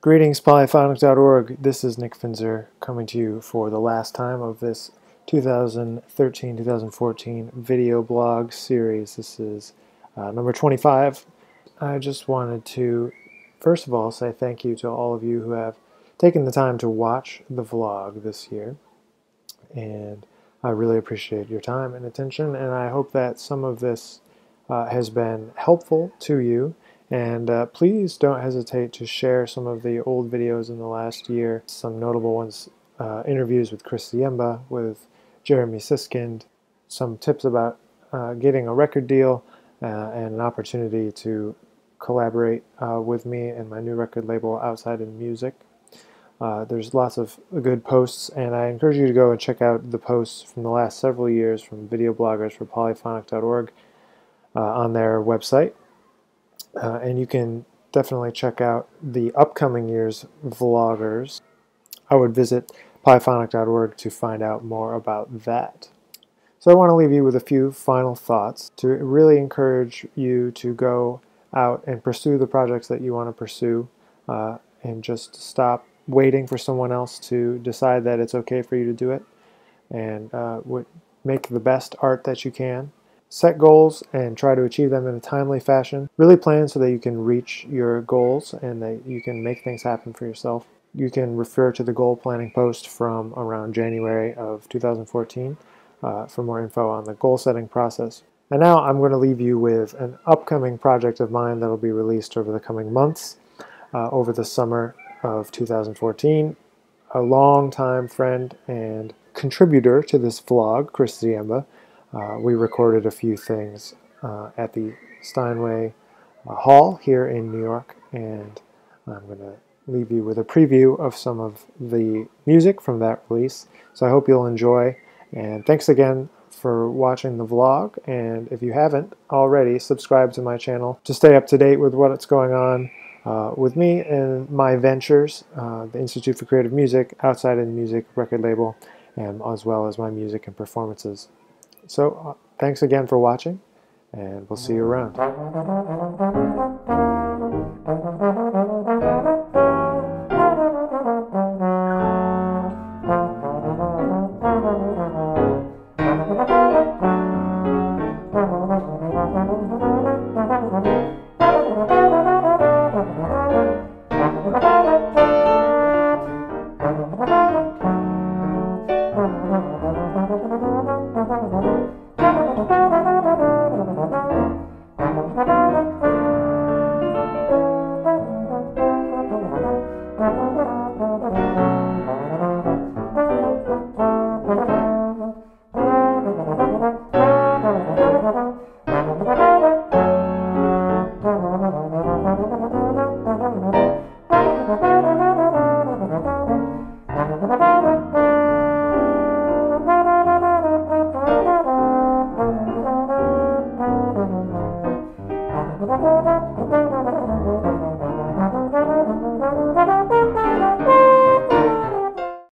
Greetings, polyphonic.org. This is Nick Finzer coming to you for the last time of this 2013 2014 video blog series. This is uh, number 25. I just wanted to, first of all, say thank you to all of you who have taken the time to watch the vlog this year. And I really appreciate your time and attention, and I hope that some of this uh, has been helpful to you and uh, please don't hesitate to share some of the old videos in the last year, some notable ones, uh, interviews with Chris Ziemba, with Jeremy Siskind, some tips about uh, getting a record deal, uh, and an opportunity to collaborate uh, with me and my new record label, Outside in Music. Uh, there's lots of good posts, and I encourage you to go and check out the posts from the last several years from video bloggers for polyphonic.org on their website. Uh, and you can definitely check out the upcoming year's vloggers. I would visit polyphonic.org to find out more about that. So I want to leave you with a few final thoughts to really encourage you to go out and pursue the projects that you want to pursue uh, and just stop waiting for someone else to decide that it's okay for you to do it and uh, make the best art that you can Set goals and try to achieve them in a timely fashion. Really plan so that you can reach your goals and that you can make things happen for yourself. You can refer to the goal planning post from around January of 2014 uh, for more info on the goal setting process. And now I'm going to leave you with an upcoming project of mine that will be released over the coming months, uh, over the summer of 2014. A long-time friend and contributor to this vlog, Chris Ziemba, we recorded a few things uh, at the Steinway uh, Hall here in New York, and I'm going to leave you with a preview of some of the music from that release. So I hope you'll enjoy, and thanks again for watching the vlog, and if you haven't already, subscribe to my channel to stay up to date with what's going on uh, with me and my ventures, uh, the Institute for Creative Music, Outside in Music record label, and as well as my music and performances. So uh, thanks again for watching, and we'll see you around. Thank you.